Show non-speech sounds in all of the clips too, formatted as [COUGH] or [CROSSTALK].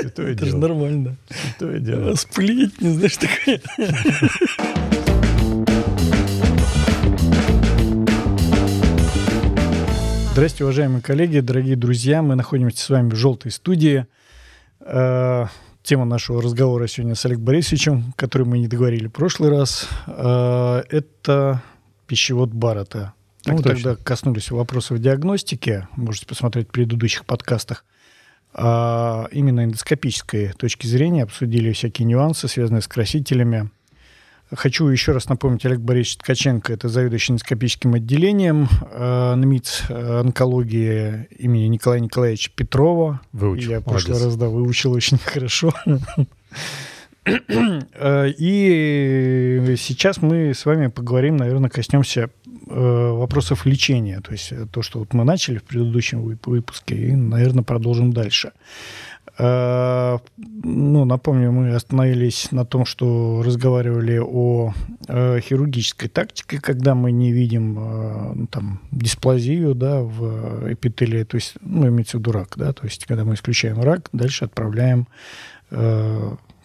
Это же нормально. Святое дело. Сплетни, знаешь, такая. Здравствуйте, уважаемые коллеги, дорогие друзья. Мы находимся с вами в «Желтой студии». Э, Тема нашего разговора сегодня с Олегом Борисовичем, который мы не договорили в прошлый раз, э, это пищевод Баррета. Так мы точно. тогда коснулись вопросов диагностики, можете посмотреть в предыдущих подкастах. А именно эндоскопической точки зрения обсудили всякие нюансы, связанные с красителями. Хочу еще раз напомнить, Олег Борисович Ткаченко, это заведующий эндоскопическим отделением э, НМИЦ э, онкологии имени Николая Николаевича Петрова. Выучил, Я в прошлый раз, да, выучил очень [LAUGHS] хорошо. Э, И сейчас мы с вами поговорим, наверное, коснемся э, вопросов лечения. То есть э, то, что вот мы начали в предыдущем вып- выпуске, и, наверное, продолжим дальше. Ну, напомню, мы остановились на том, что разговаривали о хирургической тактике, когда мы не видим ну, там, дисплазию да, в эпителии, то есть, ну, имеется в виду рак, да, то есть, когда мы исключаем рак, дальше отправляем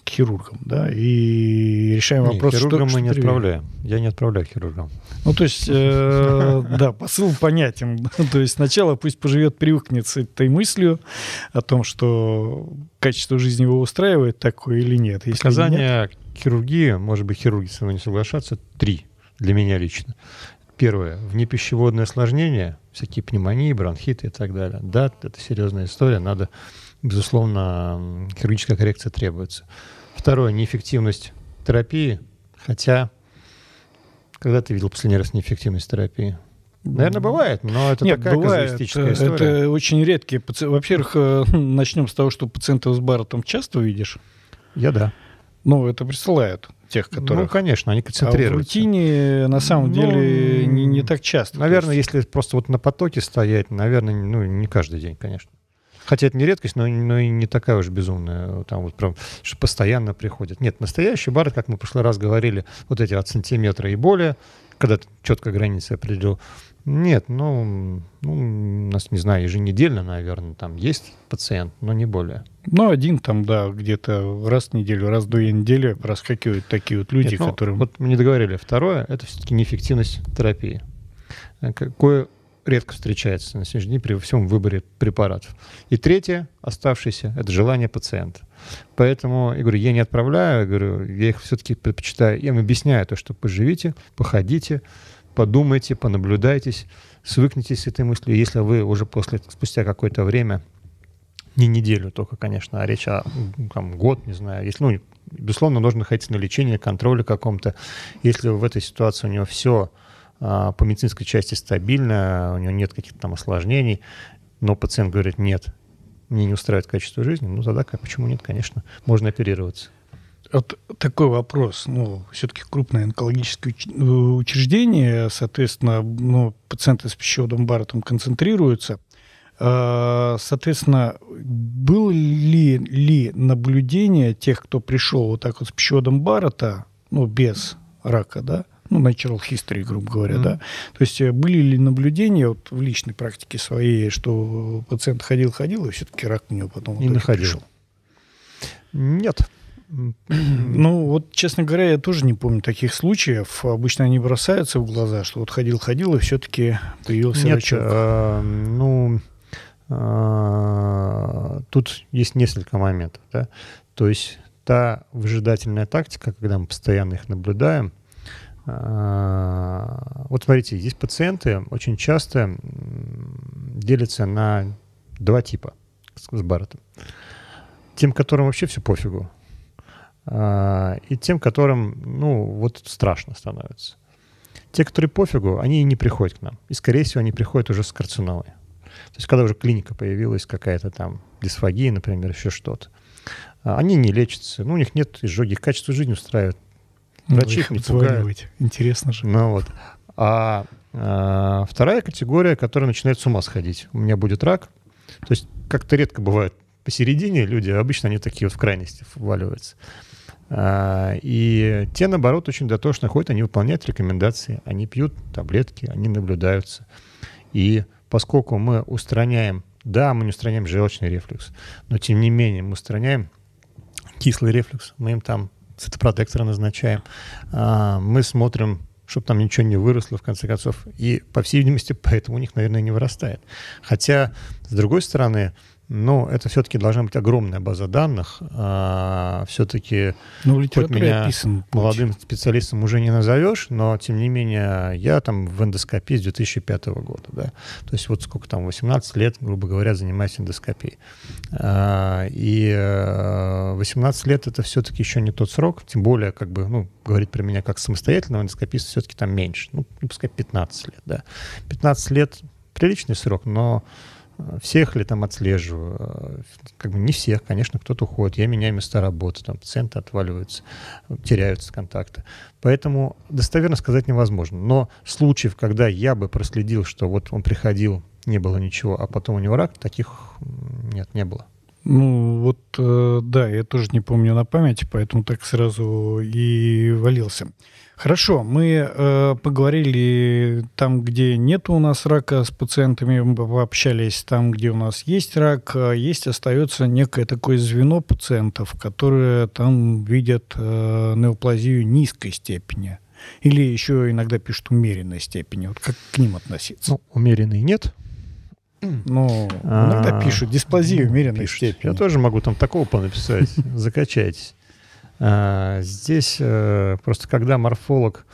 к хирургам, да, и решаем Не, вопрос, хирургам что, мы не отправляем. Я не отправляю хирургам. Ну, то есть, э, да, посыл понятен. [LAUGHS] То есть сначала пусть поживет, привыкнет с этой мыслью о том, что качество жизни его устраивает такое или нет. Если нет, Показания хирургии, может быть, хирурги со мной не соглашаться, три для меня лично. Первое. Внепищеводное осложнение, всякие пневмонии, бронхиты и так далее. Да, это серьезная история, надо, безусловно, хирургическая коррекция требуется. Второе. Неэффективность терапии, хотя... Когда ты видел последний раз неэффективность терапии? Наверное, бывает, но это Нет, такая бывает. казуистическая история. Это очень редкие пациенты. Во-первых, э, [LAUGHS] начнем с того, что пациентов с Барретом часто видишь. Я да. Ну, это присылают тех, Ну, которых... конечно, они а в концентрируются. рутине на самом Ну, деле не, не так часто. То Наверное, есть- если просто вот на потоке стоять, наверное, ну, не каждый день, конечно. Хотя это не редкость, но, но и не такая уж безумная, там вот прям, что постоянно приходят. Нет, настоящий бар, как мы в прошлый раз говорили, вот эти от сантиметра и более, когда ты четко границы определил. Нет, ну, ну, у нас, не знаю, еженедельно, наверное, там есть пациент, но не более. Ну, один там, да, где-то раз в неделю, раз в две недели раскакивают такие вот люди, Нет, ну, которым... Вот мы не договорили. Второе — это все-таки неэффективность терапии. Э, Какое редко встречается на сегодняшний день при всем выборе препаратов. И третье, оставшееся, это желание пациента. Поэтому, я говорю, я не отправляю, я говорю, я их все-таки предпочитаю. Я им объясняю то, что поживите, походите, подумайте, понаблюдайтесь, свыкнитесь с этой мыслью. Если вы уже после, спустя какое-то время, не неделю только, конечно, а речь о там, год, не знаю, если, ну, безусловно, нужно находиться на лечении, контроле каком-то. Если в этой ситуации у него все по медицинской части стабильно, у него нет каких-то там осложнений, но пациент говорит, нет, мне не устраивает качество жизни, ну тогда как, почему нет, конечно, можно оперироваться. Вот такой вопрос. Ну, все-таки крупное онкологическое э, учреждение, соответственно, ну, пациенты с пищеводом Барреттом концентрируются. А, Соответственно, было ли, ли наблюдение тех, кто пришел вот так вот с пищеводом Баррета, ну, без рака, да, ну, natural history, грубо говоря, Мгм. да. То есть э, были ли наблюдения вот в личной практике своей, что пациент ходил-ходил, и все-таки рак у него потом итоге находил. пришел? Нет. [CLEARS THROAT] Ну, вот, честно говоря, я тоже не помню таких случаев. Обычно они бросаются в глаза, что вот ходил-ходил, и все-таки появился Нет, рачок. э, ну, э, тут есть несколько моментов. Да? То есть та выжидательная тактика, когда мы постоянно их наблюдаем, вот смотрите, есть пациенты очень часто делятся на два типа с, Барреттом. Тем, которым вообще все пофигу, а, и тем, которым, ну, вот страшно становится. Те, которые пофигу, они не приходят к нам. И, скорее всего, они приходят уже с карциномой. То есть, когда уже клиника появилась, какая-то там дисфагия, например, еще что-то, а, они не лечатся, ну, у них нет изжоги, качество жизни устраивает. Ну, врачи их не пугают. Интересно же. Ну вот. А, а, вторая категория, которая начинает с ума сходить. У меня будет рак. То есть как-то редко бывает посередине люди, обычно они такие вот в крайности вваливаются. А, и те, наоборот, очень дотошно ходят, они выполняют рекомендации, они пьют таблетки, они наблюдаются. И поскольку мы устраняем Да, мы не устраняем желчный рефлюкс, но тем не менее мы устраняем кислый рефлюкс, мы им там цитопротекторы назначаем, а, мы смотрим чтобы там ничего не выросло, в конце концов. И, по всей видимости, поэтому у них, наверное, не вырастает. Хотя, с другой стороны, но это все-таки должна быть огромная база данных. А, все-таки ну, хоть меня описан, молодым специалистом уже не назовешь, но тем не менее я там в эндоскопии с 2005 года. Да? То есть вот сколько там, 18 лет, грубо говоря, занимаюсь эндоскопией. А, и 18 э, лет это все-таки еще не тот срок, тем более, как бы, ну, говорить про меня как самостоятельного эндоскописта все-таки там меньше. Ну, пускай 15 лет, да. 15 лет приличный срок, но всех ли там отслеживаю? Как бы не всех, конечно, кто-то уходит. Я меняю места работы, там пациенты отваливаются, теряются контакты. Поэтому достоверно сказать невозможно. Но случаев, когда я бы проследил, что вот он приходил, не было ничего, а потом у него рак, таких нет, не было. Ну, вот, э, да, я тоже не помню на память, поэтому так сразу и валился. Хорошо, мы э, поговорили там, где нет у нас рака с пациентами, мы пообщались там, где у нас есть рак, а есть остается некое такое звено пациентов, которые там видят э, неоплазию низкой степени. Или еще иногда пишут умеренной степени. Вот как к ним относиться? Ну, умеренной нет. Ну, иногда а, пишут дисплазию умеренной степени. Я тоже могу там такого понаписать. [LAUGHS] Закачайтесь. А, здесь э, просто когда морфолог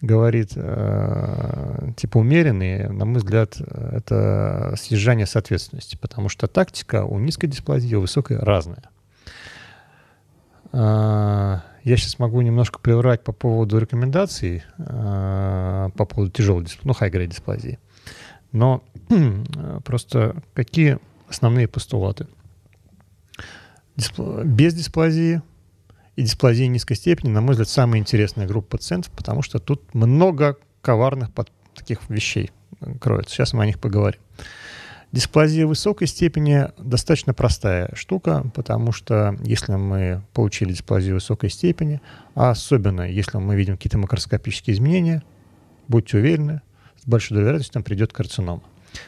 говорит э, типа умеренные, на мой взгляд, это съезжание соответственности, потому что тактика у низкой дисплазии, у высокой разная. А, я сейчас могу немножко приврать по поводу рекомендаций, а, по поводу тяжелой дисплазии, ну, high-grade дисплазии. Но просто какие основные постулаты? Без дисплазии и дисплазия низкой степени, на мой взгляд, самая интересная группа пациентов, потому что тут много коварных под таких вещей кроется. Сейчас мы о них поговорим. Дисплазия высокой степени достаточно простая штука, потому что если мы получили дисплазию высокой степени, а особенно если мы видим какие-то макроскопические изменения, будьте уверены, с большой долей вероятности там придет карцинома.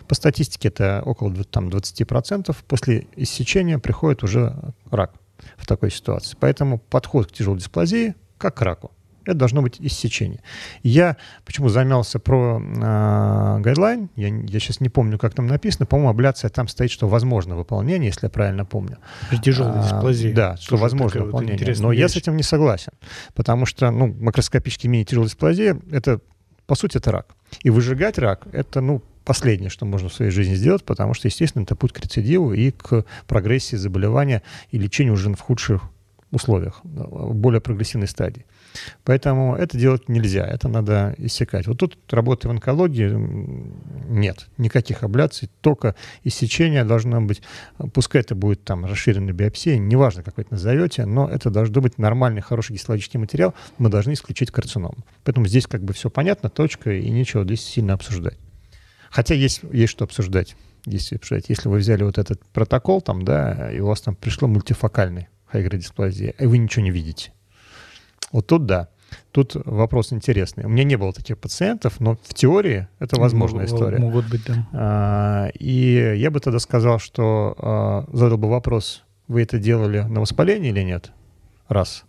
По статистике это около там, 20%. После иссечения приходит уже рак в такой ситуации. Поэтому подход к тяжелой дисплазии как к раку. Это должно быть иссечение. Я почему замялся про э, гайдлайн, я, я сейчас не помню, как там написано, по-моему, абляция там стоит, что возможно выполнение, если я правильно помню. При тяжелой дисплазии. А, да, что возможно выполнение. Вот Но вещь. я с этим не согласен, потому что ну, макроскопический мини-тяжелая дисплазия, это, по сути, это рак. И выжигать рак, это, ну, последнее, что можно в своей жизни сделать, потому что, естественно, это путь к рецидиву и к прогрессии заболевания и лечению уже в худших условиях, в более прогрессивной стадии. Поэтому это делать нельзя, это надо иссекать. Вот тут работы в онкологии нет, никаких абляций, только иссечение должно быть, пускай это будет там расширенная биопсия, неважно, как вы это назовете, но это должно быть нормальный, хороший гистологический материал, мы должны исключить карцином. Поэтому здесь как бы все понятно, точка, и нечего здесь сильно обсуждать. Хотя есть, есть что обсуждать. Если, если вы взяли вот этот протокол там, да, и у вас там пришло мультифокальный хайгродисплазия, и вы ничего не видите. Вот тут да. Тут вопрос интересный. У меня не было таких пациентов, но в теории это возможная история. Могут быть, да. А, и я бы тогда сказал, что а, задал бы вопрос, вы это делали на воспаление или нет? Раз.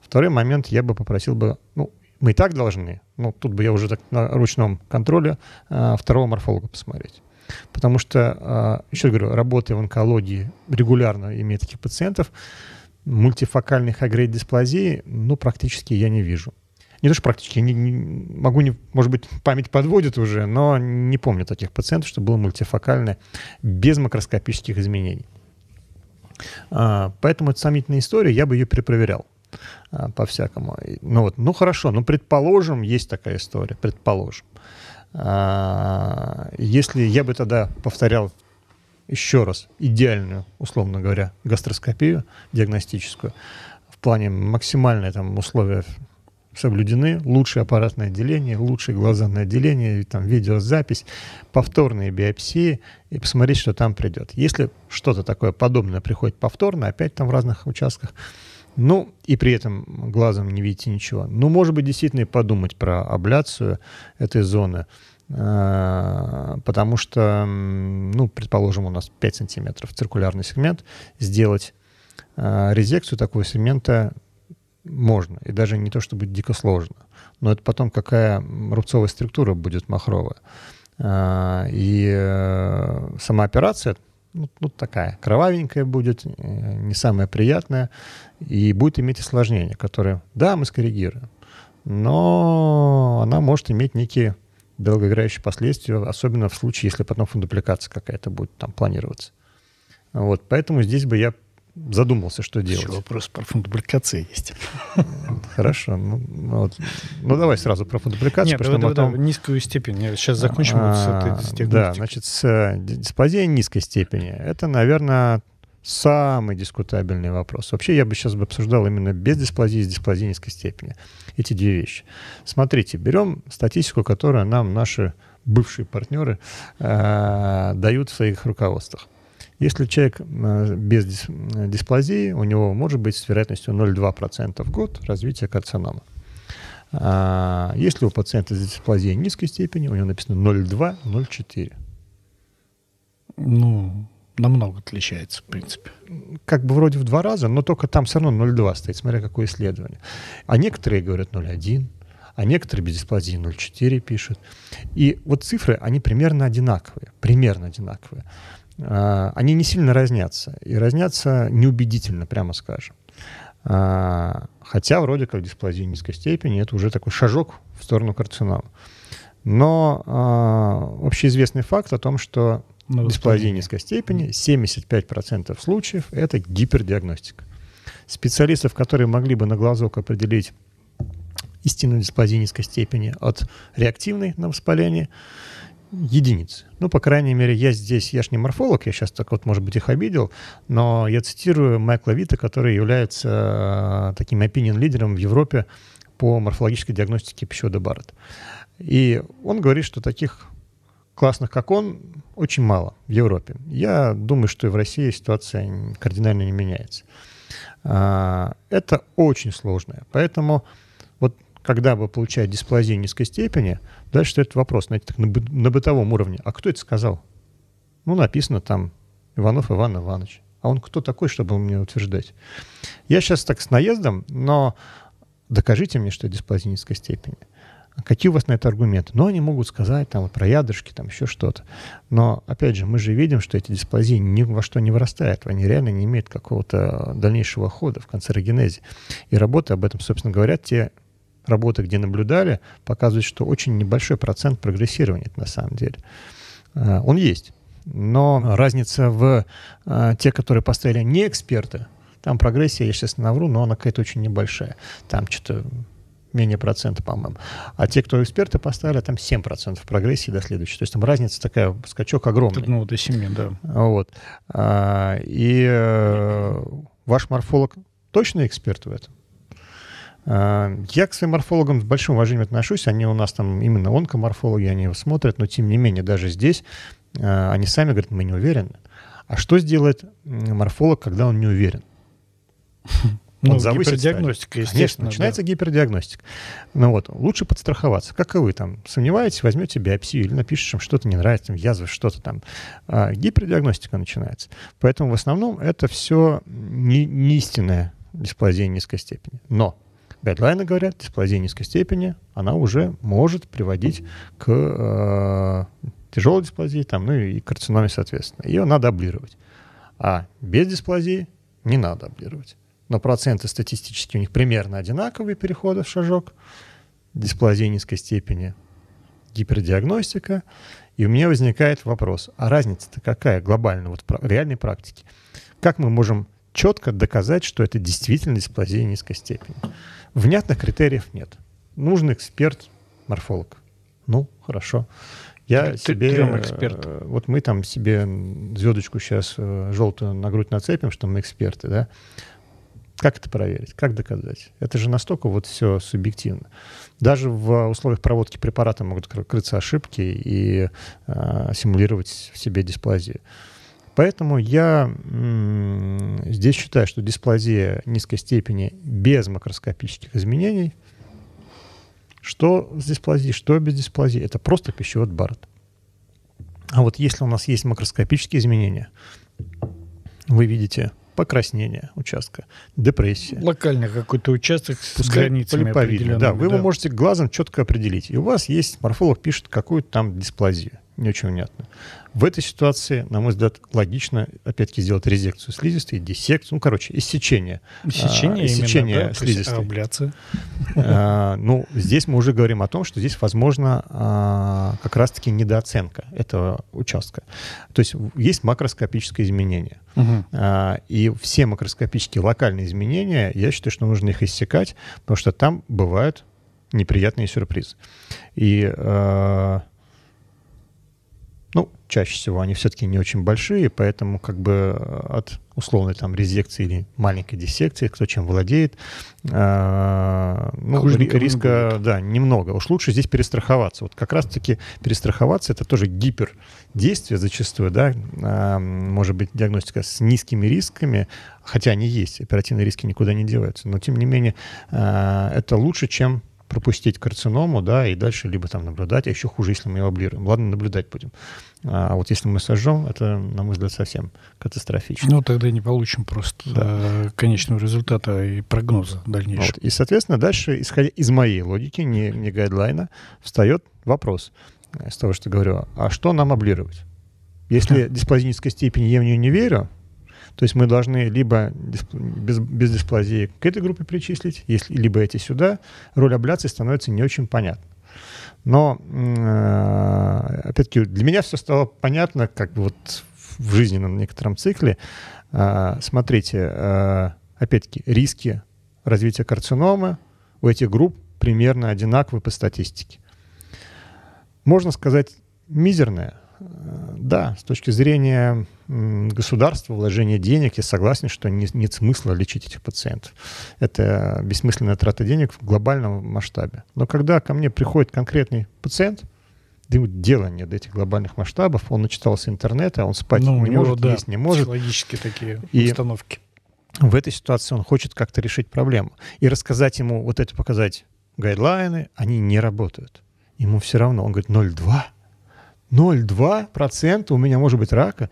Второй момент, я бы попросил бы, ну, мы и так должны, ну, тут бы я уже так на ручном контроле а, второго морфолога посмотреть. Потому что, а, еще говорю, работая в онкологии, регулярно имея таких пациентов, мультифокальной хагрейд дисплазии, ну, практически я не вижу. Не то, что практически, не, не, могу, не, может быть, память подводит уже, но не помню таких пациентов, что было мультифокальное без макроскопических изменений. А, поэтому это сомнительная история, я бы ее перепроверял. А, по-всякому. Ну вот, ну хорошо, ну предположим, есть такая история, предположим. А, если я бы тогда повторял еще раз идеальную, условно говоря, гастроскопию диагностическую, в плане максимальные там условия соблюдены, лучшее аппаратное отделение, лучшее глазанное отделение, там видеозапись, повторные биопсии и посмотреть, что там придет. Если что-то такое подобное приходит повторно, опять там в разных участках, ну, и при этом глазом не видите ничего. Ну, может быть, действительно и подумать про абляцию этой зоны. а, потому что, ну, предположим, у нас 5 сантиметров циркулярный сегмент, сделать а, резекцию такого сегмента можно, и даже не то чтобы дико сложно, но это потом какая рубцовая структура будет махровая. А, и э, сама операция ну, ну, такая кровавенькая будет, э, не самая приятная, и будет иметь осложнения, которые, да, мы скоррегируем, но она может иметь некие долгоиграющие последствия, особенно в случае, если потом фундупликация какая-то будет там планироваться. Вот, поэтому здесь бы я задумался, что делать. Еще вопрос про фундупликации есть. Хорошо. Ну, ну, вот. ну давай сразу про фундупликацию. Нет, давай, потом... низкую степень. Я сейчас закончим а, вот с этой Да, значит, с, э, дисплазия низкой степени. Это, наверное, самый дискутабельный вопрос. Вообще я бы сейчас бы обсуждал именно без дисплазии с дисплазией низкой степени. Эти две вещи. Смотрите, берем статистику, которую нам наши бывшие партнеры э, дают в своих руководствах. Если человек э, без дисплазии, у него может быть с вероятностью 0,2% в год развитие карцинома. А если у пациента с дисплазией низкой степени, у него написано 0,2-0,4. Ну, намного отличается, в принципе. Как бы вроде в два раза, но только там все равно 0,2 стоит, смотря какое исследование. А некоторые говорят 0,1, а некоторые без дисплазии 0,4 пишут. И вот цифры, они примерно одинаковые, примерно одинаковые. А, они не сильно разнятся. И разнятся неубедительно, прямо скажем. А, хотя вроде как дисплазия низкой степени это уже такой шажок в сторону карцинома. Но э, общеизвестный факт о том, что Но дисплазия низкой степени 75% случаев это гипердиагностика. Специалистов, которые могли бы на глазок определить истинную дисплазию низкой степени от реактивной на воспаление, единицы. Ну, по крайней мере, я здесь, я ж не морфолог, я сейчас так вот, может быть, их обидел, но я цитирую Майкла Вита, который является э, таким opinion-лидером в Европе по морфологической диагностике пищевода Барретт. И он говорит, что таких классных, как он, очень мало в Европе. Я думаю, что и в России ситуация кардинально не меняется. А, это очень сложное. Поэтому когда вы получаете дисплазию низкой степени, дальше стоит вопрос, знаете, так на, бы, на бытовом уровне. А кто это сказал? Ну, написано там Иванов Иван Иванович. А он кто такой, чтобы мне утверждать? Я сейчас так с наездом, но докажите мне, что это дисплазия низкой степени. Какие у вас на это аргументы? Ну, они могут сказать там про ядрышки, там еще что-то. Но, опять же, мы же видим, что эти дисплазии ни во что не вырастают. Они реально не имеют какого-то дальнейшего хода в канцерогенезе. И работы об этом, собственно, говорят те работы, где наблюдали, показывают, что очень небольшой процент прогрессирования на самом деле. А, он есть. Но разница в а, те, которые поставили не эксперты, там прогрессия, я сейчас навру, но она какая-то очень небольшая. Там что-то менее процента, по-моему. А те, кто эксперты поставили, там 7% прогрессии до следующей. То есть там разница такая, скачок огромный. Ну, до 7, да. Вот. А, и э, ваш морфолог точно эксперт в этом? А, я к своим морфологам с большим уважением отношусь. Они у нас там именно онкоморфологи, они его смотрят, но тем не менее даже здесь а, они сами говорят, мы не уверены. А что сделает морфолог, когда он не уверен? Ну, гипердиагностика, естественно. Конечно, начинается да. гипердиагностика. Ну вот, лучше подстраховаться. Как и вы там сомневаетесь, возьмете биопсию или напишешь, им что-то не нравится, там, язвы, что-то там. А гипердиагностика начинается. Поэтому в основном это все не, не истинная дисплазия низкой степени. Но Гайдлайны говорят, дисплазия низкой степени, она уже может приводить к э, тяжелой дисплазии, там, ну и карциноме, соответственно. Ее надо облировать. А без дисплазии не надо облировать. Но проценты статистически у них примерно одинаковые переходы в шажок, дисплазия низкой степени, гипердиагностика. И у меня возникает вопрос, а разница-то какая глобально вот в реальной практике? Как мы можем четко доказать, что это действительно дисплазия низкой степени? Внятных критериев нет. Нужен эксперт, морфолог. Ну, хорошо. Я ты, себе... Ты эксперт. Э, вот мы там себе звездочку сейчас э, желтую на грудь нацепим, что мы эксперты, да? Как это проверить? Как доказать? Это же настолько вот все субъективно. Даже в условиях проводки препарата могут крыться ошибки и э, симулировать в себе дисплазию. Поэтому я здесь считаю, что дисплазия низкой степени без макроскопических изменений Что с дисплазией, что без дисплазии, это просто пищевод Барретт. А вот если у нас есть макроскопические изменения, вы видите покраснение участка, депрессия. Локально какой-то участок с границами Да, вы да. его можете глазом четко определить. И у вас есть, морфолог пишет какую-то там дисплазию. Не очень внятно. В этой ситуации, на мой взгляд, логично, опять-таки, сделать резекцию слизистой, диссекцию, ну, короче, иссечение. Иссечение, а, иссечение именно, да? слизистой. Абляция. А, ну, здесь мы уже говорим о том, что здесь, возможно, а, как раз-таки недооценка этого участка. То есть есть макроскопическое изменение. Угу. А, и все макроскопические локальные изменения, я считаю, что нужно их иссекать, потому что там бывают неприятные сюрпризы. И... А, чаще всего они все-таки не очень большие, поэтому как бы э, от условной там резекции или маленькой диссекции, кто чем владеет, э, ну, риска, да, немного. Уж лучше здесь перестраховаться. Вот как раз-таки перестраховаться это тоже гипердействие зачастую, да, э, может быть диагностика с низкими рисками, хотя они есть, оперативные риски никуда не деваются, но тем не менее э, это лучше, чем пропустить карциному, да, и дальше либо там наблюдать, а еще хуже, если мы его облируем. Ладно, наблюдать будем. А вот если мы сожжем, это, на мой взгляд, совсем катастрофично. Ну, тогда не получим просто да. Э, конечного результата и прогноза дальнейшего. Вот. И, соответственно, дальше, исходя из моей логики, не, не гайдлайна, встает вопрос из того, что говорю, а что нам облировать? Если дисплазинической степени я в нее не верю, то есть мы должны либо без, без дисплазии к этой группе причислить, если, либо эти сюда. Роль абляции становится не очень понятна. Но, э, опять-таки, для меня все стало понятно, как бы вот в жизненном некотором цикле. Э, смотрите, э, опять-таки, риски развития карциномы у этих групп примерно одинаковы по статистике. Можно сказать, мизерная, да, с точки зрения государства, вложения денег, я согласен, что не, нет смысла лечить этих пациентов. Это бессмысленная трата денег в глобальном масштабе. Но когда ко мне приходит конкретный пациент, ему дела нет до этих глобальных масштабов, он начитался интернета, он спать ну, не него, может, да, есть не может. Психологические такие и установки. В этой ситуации он хочет как-то решить проблему. И рассказать ему, вот это показать гайдлайны, они не работают. Ему все равно. Он говорит, 0,2 0,2% у меня может быть рака.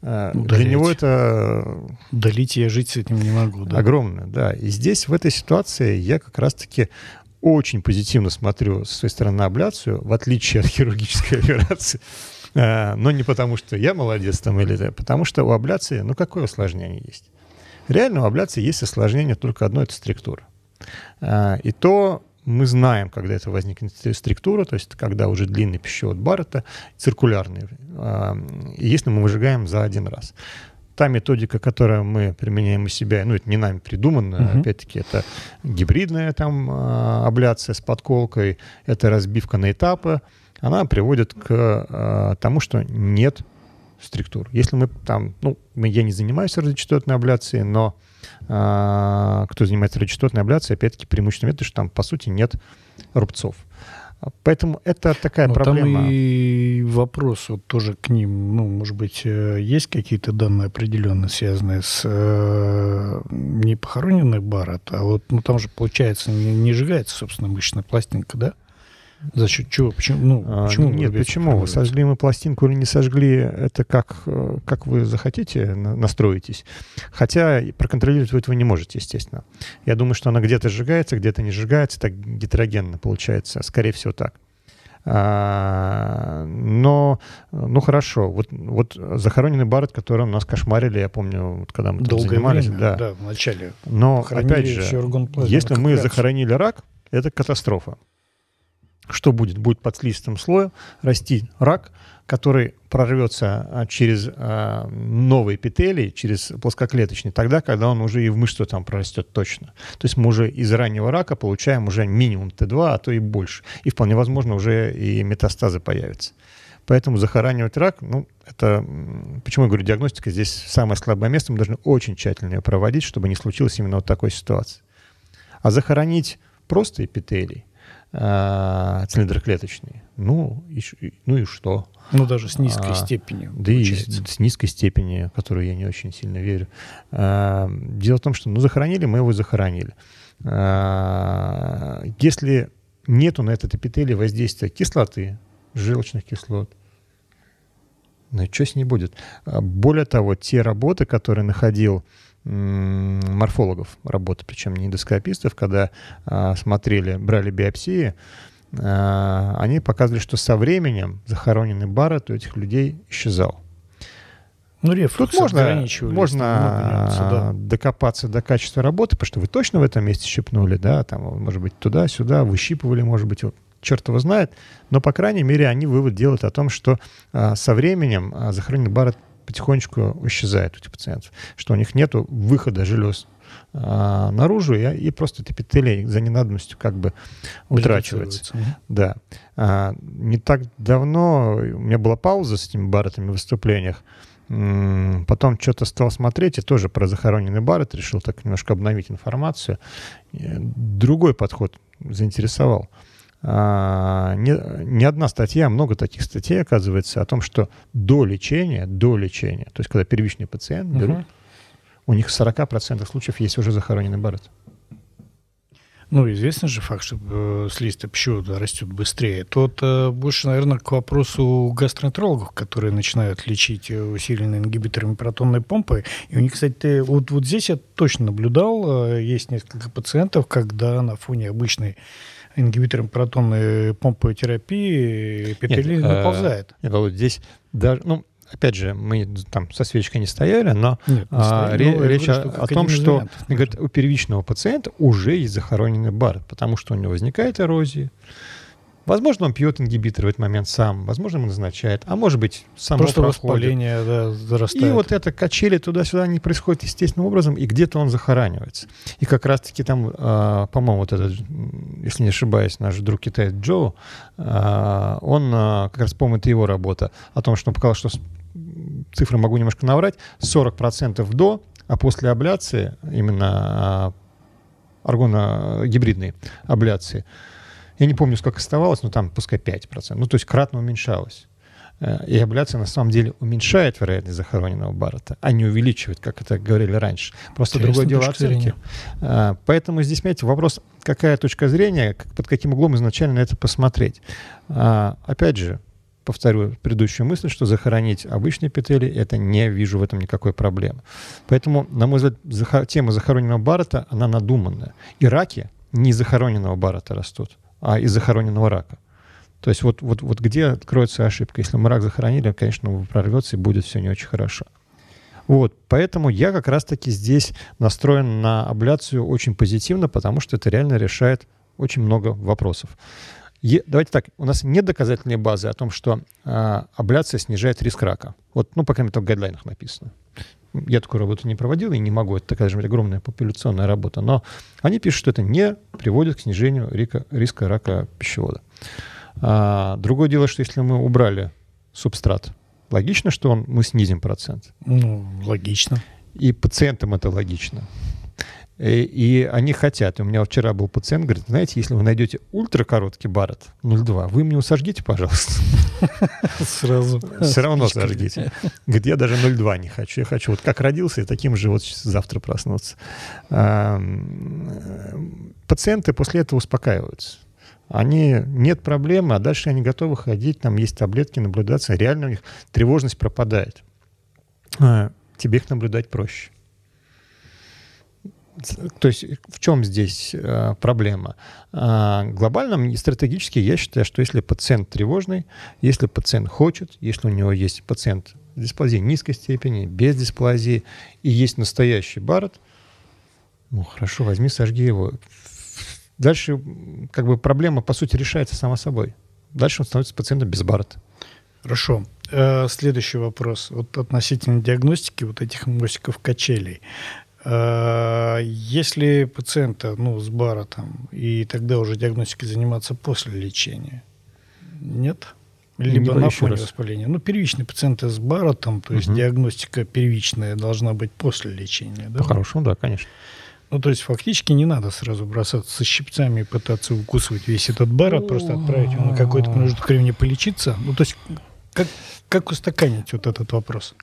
Ну, Для него это... Удалить я жить с этим не могу. Да? Огромное, да. И здесь, в этой ситуации, я как раз-таки очень позитивно смотрю с своей стороны на абляцию, в отличие от [LAUGHS] хирургической операции. А, но не потому, что я молодец там или да, потому что у абляции, ну какое осложнение есть? Реально у абляции есть осложнение только одно, это структура. И то мы знаем, когда это возникнет структура, то есть когда уже длинный пищевод Баррета, циркулярный, если мы выжигаем за один раз. Та методика, которую мы применяем у себя, ну, это не нами придуманная, uh-huh. опять-таки, это гибридная там а, абляция с подколкой, это разбивка на этапы, она приводит к а, тому, что нет структур. Если мы там, ну, я не занимаюсь радиочастотной абляцией, но кто занимается радиочастотной абляцией, опять-таки преимущество метод, что там, по сути, нет рубцов. Поэтому это такая Но проблема. Там и вопрос вот тоже к ним, ну, может быть, э, есть какие-то данные определенно связанные с э, не похороненной Барретт, а вот, ну, там же, получается, не, не сжигается, собственно, мышечная пластинка, да? За счет чего? Почему? Ну, а, почему Нет, почему? Вы сожгли мы пластинку или не сожгли, это как, э, как вы захотите, настроитесь. Хотя проконтролировать вы этого не можете, естественно. Я думаю, что она где-то сжигается, где-то не сжигается, так гетерогенно получается. Скорее всего, так. А, но, ну хорошо, вот, вот захороненный Барретт, который у нас кошмарили, я помню, вот, когда мы там Долгое занимались. Время, да. да, в начале. Но, опять же, если мы захоронили рак, это катастрофа. Что будет? Будет под слизистым слоем расти рак, который прорвется а, через а, новые эпителии, через плоскоклеточный, тогда, когда он уже и в мышцу там прорастет точно. То есть мы уже из раннего рака получаем уже минимум Т2, а то и больше. И вполне возможно уже и метастазы появятся. Поэтому захоранивать рак, ну, это... Почему я говорю, диагностика здесь самое слабое место, мы должны очень тщательно ее проводить, чтобы не случилось именно вот такой ситуации. А захоронить просто эпителий, э, цилиндроклеточные. Ну и, ну и что? Ну, даже с низкой а, степенью. Да получается. и с, с низкой степени, которую я не очень сильно верю. А, дело в том, что ну, захоронили, мы его захоронили. А, если нету на этот эпителий воздействия кислоты, желчных кислот. Ну что с ней будет? А, более того, те работы, которые находил морфологов работы, причем не эндоскопистов, когда а, смотрели, брали биопсии, а, они показывали, что со временем захороненный барот у этих людей исчезал. Ну, рефлюкс Тут можно, можно да. докопаться до качества работы, потому что вы точно в этом месте щипнули, да, там, может быть, туда-сюда, выщипывали, может быть, черт его знает, но, по крайней мере, они вывод делают о том, что а, со временем а, захороненный барот потихонечку исчезает у этих пациентов, что у них нет выхода желез а, наружу, и, и просто этот эпителий за ненадобностью как бы утрачивается. Да. А, не так давно у меня была пауза с этими баротами в выступлениях, Потом что-то стал смотреть, и тоже про захороненный барет решил так немножко обновить информацию. Другой подход заинтересовал. А, не, не одна статья, а много таких статей, оказывается, о том, что до лечения, до лечения, то есть когда первичный пациент берут, угу. у них в 40% случаев есть уже захороненный барет. Ну, известный же факт, что э, слизистая пищевода растет быстрее. Тут э, больше, наверное, к вопросу гастроэнтерологов, которые начинают лечить э, усиленные ингибиторами протонной помпы. И у них, кстати, вот, вот здесь я точно наблюдал, есть несколько пациентов, когда на фоне обычной ингибитором протонной помповой терапии пепелин э, наползает. Нет, Володь, здесь даже, ну, опять же, мы там со свечкой не стояли, но Нет, не а, ре, ну, речь говорю, о, о том, что говорит, у первичного пациента уже есть захороненный бар, потому что у него возникает эрозия, Возможно, он пьет ингибитор в этот момент сам, возможно, ему назначает, а может быть, само Просто проходит. воспаление да, зарастает. И вот это качели туда-сюда не происходит естественным образом, и где-то он захоранивается. И как раз-таки там, э, по-моему, вот этот, если не ошибаюсь, наш друг китаец Джо, э, он, э, как раз, по-моему, это его работа, о том, что он показал, что цифры могу немножко наврать, 40% до, а после абляции, именно аргоногибридной абляции, я не помню, сколько оставалось, но там пускай 5%. Ну, то есть кратно уменьшалось. Э, и абляция на самом деле уменьшает вероятность захороненного барота, а не увеличивает, как это говорили раньше. Просто Интересно, другое дело оценки. Зрения. Э, поэтому здесь, понимаете, вопрос, какая точка зрения, под каким углом изначально на это посмотреть. Э, опять же, повторю предыдущую мысль, что захоронить обычные петели, это не вижу в этом никакой проблемы. Поэтому, на мой взгляд, тема захороненного барота, она надуманная. И раки не захороненного барота растут а из захороненного рака. То есть вот, вот, вот где откроется ошибка. Если мы рак захоронили, конечно, прорвется и будет все не очень хорошо. Вот, поэтому я как раз-таки здесь настроен на абляцию очень позитивно, потому что это реально решает очень много вопросов. Е, давайте так, у нас нет доказательной базы о том, что э, абляция снижает риск рака. Вот, ну, по крайней мере, в гайдлайнах написано. Я такую работу не проводил и не могу, это такая же огромная популяционная работа, но они пишут, что это не приводит к снижению риска, риска рака пищевода. А, другое дело, что если мы убрали субстрат, логично, что он, мы снизим процент? Ну, логично. И пациентам это логично. И, э, и они хотят. У меня вчера был пациент, говорит, знаете, если вы найдете ультракороткий барот 0,2, вы мне его сожгите, пожалуйста. Сразу. Все равно сожгите. Говорит, я даже 0,2 не хочу. Я хочу вот как родился, и таким же вот завтра проснуться. Пациенты после этого успокаиваются. Они, нет проблемы, а дальше они готовы ходить, там есть таблетки, наблюдаться. Реально у них тревожность пропадает. А, тебе их наблюдать проще. То есть в чем здесь э, проблема? Э, глобально и стратегически я считаю, что если пациент тревожный, если пациент хочет, если у него есть пациент с дисплазией низкой степени, без дисплазии, и есть настоящий барот, ну хорошо, возьми, сожги его. Дальше как бы проблема, по сути, решается сама собой. Дальше он становится пациентом без барота. Хорошо. Э, следующий вопрос. Вот относительно диагностики вот этих мостиков качелей. А, если пациента ну, с баротом, и тогда уже диагностикой заниматься после лечения? Нет? Либо на фоне раз. воспаления. Ну, первичный пациент с баротом, то есть угу. диагностика первичная должна быть после лечения. Да? По-хорошему, да, конечно. Ну, то есть фактически не надо сразу бросаться со щипцами и пытаться укусывать весь этот барот, просто отправить его на какой-то промежуток времени полечиться. Ну, то есть как, как устаканить вот этот вопрос?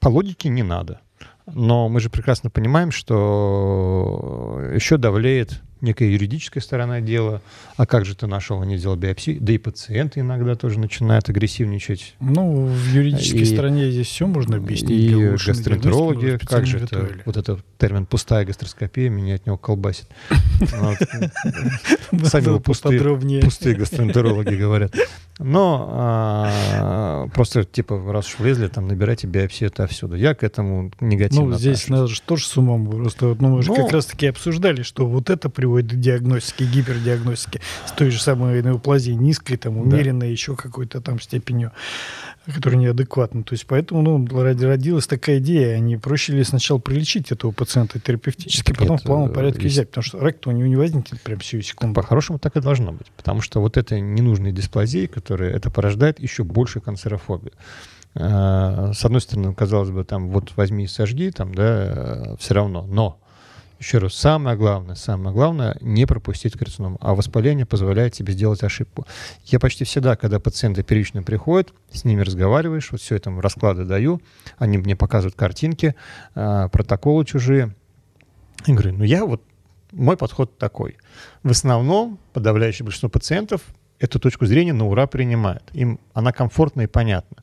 По логике не надо. Но мы же прекрасно понимаем, что еще давлеет некая юридическая сторона дела. А как же ты нашел, а не сделал биопсию? Да и пациенты иногда тоже начинают агрессивничать. Ну, в юридической и, стороне здесь все можно объяснить. И гастроэнтерологи, как же это, вот этот термин «пустая гастроскопия», меня от него колбасит. [LAUGHS] Сами пустые гастроэнтерологи говорят. Но а, просто, типа, раз уж влезли, там, набирайте биопсию отовсюду. Я к этому негативно Ну, здесь надо же тоже с умом. Просто, ну, мы же ну, как раз-таки обсуждали, что вот это приводит к диагностике, гипердиагностике с той же самой неоплазией низкой, там, умеренной да. еще какой-то там степенью, которая неадекватна. То есть поэтому, ну, родилась такая идея, а не проще ли сначала прилечить этого пациента терапевтически, Нет, потом в плавном э, порядке есть... взять, потому что рак-то у него не возникнет прямо всю секунду. По-хорошему так и должно быть, потому что вот эта ненужная дисплазия, которые это порождает еще больше канцерофобию. Э, с одной стороны, казалось бы, там вот возьми и сожги, там, да, э, все равно. Но, еще раз, самое главное, самое главное, не пропустить карциному. А воспаление позволяет тебе сделать ошибку. Я почти всегда, когда пациенты первично приходят, с ними разговариваешь, вот все это расклады даю, они мне показывают картинки, э, протоколы чужие. И говорю, ну я вот, мой подход такой. В основном подавляющее большинство пациентов эту точку зрения на ура принимают. Им она комфортна и понятна.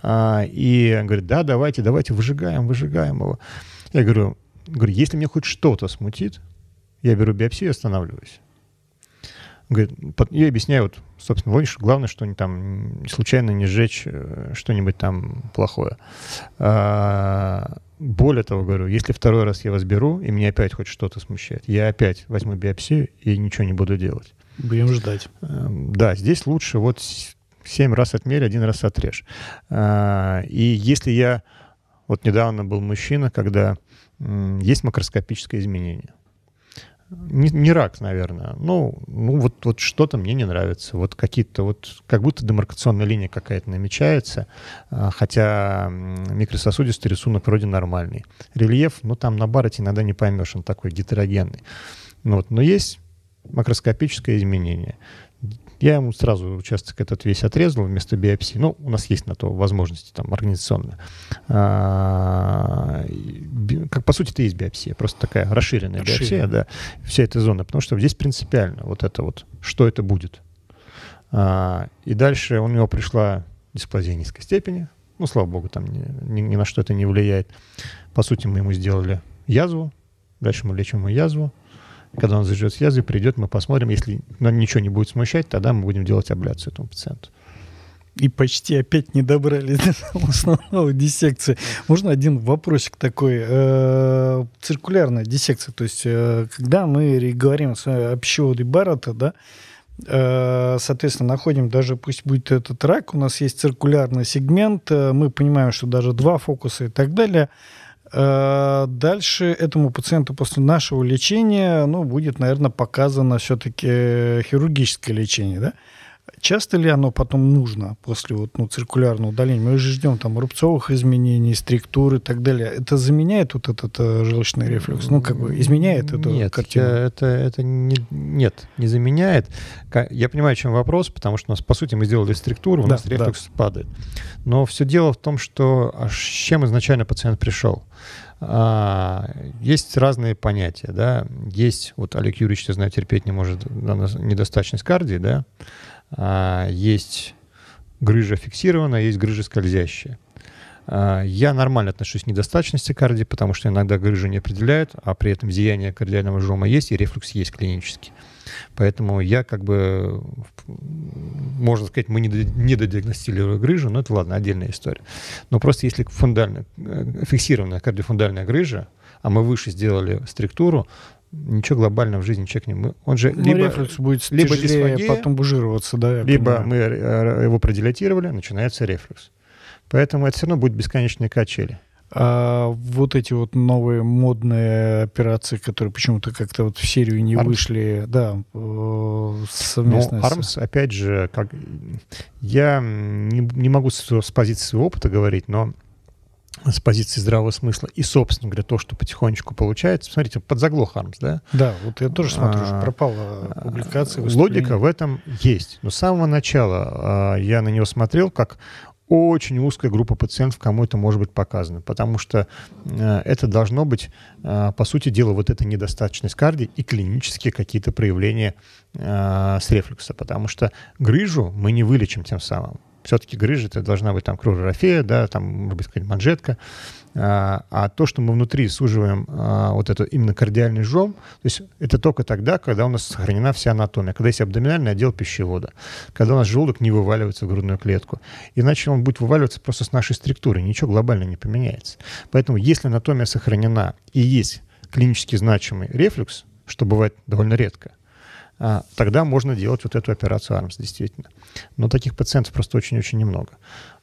А, и говорит, да, давайте, давайте, выжигаем, выжигаем его. Я говорю, говорю, если мне хоть что-то смутит, я беру биопсию и останавливаюсь. Говорит, я объясняю, вот, собственно, логично, главное, что там случайно не сжечь э, что-нибудь там плохое. А, более того, говорю, если второй раз я вас беру, и мне опять хоть что-то смущает, я опять возьму биопсию и ничего не буду делать. Будем ждать. Эм, да, здесь лучше вот семь раз отмерь, один раз отрежь. А, и если я... Вот недавно был мужчина, когда есть макроскопическое изменение. Не, не рак, наверное. Ну, ну вот, вот что-то мне не нравится. Вот какие-то вот, как будто демаркационная линия какая-то намечается, а, хотя микрососудистый рисунок вроде нормальный. Рельеф, ну там на бароте иногда не поймешь, он такой гетерогенный. Ну, вот, но есть макроскопическое изменение. Я ему сразу участок этот весь отрезал вместо биопсии. Ну, у нас есть на то возможности там организационные. А, как по сути это есть биопсия, просто такая расширенная биопсия, да, вся эта зона, потому что здесь принципиально вот это вот, что это будет. А, и дальше у него пришла дисплазия низкой степени, ну, слава богу, там ни, ни, ни на что это не влияет. По сути, мы ему сделали язву, дальше мы лечим ему язву, когда он заживет с язвой, придет, мы посмотрим. Если нам ничего не будет смущать, тогда мы будем делать абляцию этому пациенту. И почти опять не добрались [LAUGHS] до основного диссекции. Можно один вопросик такой? Э, циркулярная диссекция. То есть, э, когда мы говорим о пищеводе Баррета, да, э, соответственно, находим даже, пусть будет этот рак, у нас есть циркулярный сегмент, мы понимаем, что даже два фокуса и так далее – Э, дальше этому пациенту после нашего лечения ну, будет, наверное, показано все-таки хирургическое лечение. Да? Часто ли оно потом нужно после вот, ну, циркулярного удаления? Мы же ждем там рубцовых изменений, структуры и так далее. Это заменяет вот этот э, желчный рефлюкс? Ну, как бы изменяет эту нет, картину? Это, это не, нет, не заменяет. Я понимаю, в чем вопрос, потому что у нас, по сути, мы сделали структуру, у да, нас рефлюкс да. падает. Но все дело в том, что а с чем изначально пациент пришел. А, есть разные понятия, да. Есть, вот Олег Юрьевич, я знаю, терпеть не может недостаточность кардии, да. А, есть грыжа фиксированная, есть грыжа скользящая. А, я нормально отношусь к недостаточности кардии, потому что иногда грыжу не определяют, а при этом зияние кардиального жома есть и рефлюкс есть клинический. Поэтому я как бы, можно сказать, мы не недодиагностировали грыжу, но это ладно, отдельная история. Но просто если фундальная, э, фиксированная кардиофундальная грыжа, а мы выше сделали структуру, ничего глобального в жизни человек не... Он же ну, либо, рефлюкс будет либо дисфагия, потом бужироваться, да. Либо понимаю. мы э, его продилатировали, начинается рефлюкс. Поэтому это все равно будет бесконечные качели. А вот эти вот новые модные операции, которые почему-то как-то вот в серию не Arms. вышли, да, э, совместно. Ну, ARMS, с... опять же, как я не, не могу с, с позиции своего опыта говорить, но с позиции здравого смысла и, собственно говоря, то, что потихонечку получается. Смотрите, подзаглох Армс, да? Да, вот я тоже смотрю, а, пропала публикация. Логика в этом есть. Но с самого начала а, я на него смотрел как очень узкая группа пациентов, кому это может быть показано, потому что э, это должно быть, э, по сути дела, вот эта недостаточность кардии и клинические какие-то проявления э, с рефлюкса, потому что грыжу мы не вылечим тем самым. Все-таки грыжа это должна быть там кроворофея, да, там, может быть, сказать, манжетка, а, а то, что мы внутри суживаем а, вот это именно кардиальный жом, то есть это только тогда, когда у нас сохранена вся анатомия, когда есть абдоминальный отдел пищевода, когда у нас желудок не вываливается в грудную клетку. Иначе он будет вываливаться просто с нашей структуры, ничего глобально не поменяется. Поэтому если анатомия сохранена и есть клинически значимый рефлюкс, что бывает довольно редко, тогда можно делать вот эту операцию АРМС, действительно. Но таких пациентов просто очень-очень немного.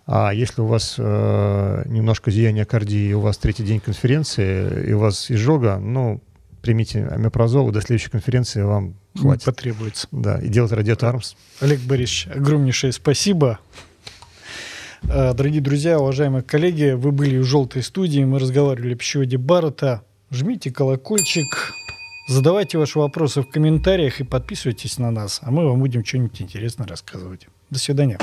А если у вас э, немножко зияние кардии, у вас третий день конференции, и у вас изжога, ну, примите амипрозол, до следующей конференции вам хватит. Потребуется. Да, и делать радиатор АРМС. Олег Борисович, огромнейшее спасибо. Э, дорогие друзья, уважаемые коллеги, вы были в «Желтой студии», мы разговаривали о пищеводе Баррета. Жмите колокольчик, задавайте ваши вопросы в комментариях и подписывайтесь на нас, а мы вам будем что-нибудь интересное рассказывать. До свидания.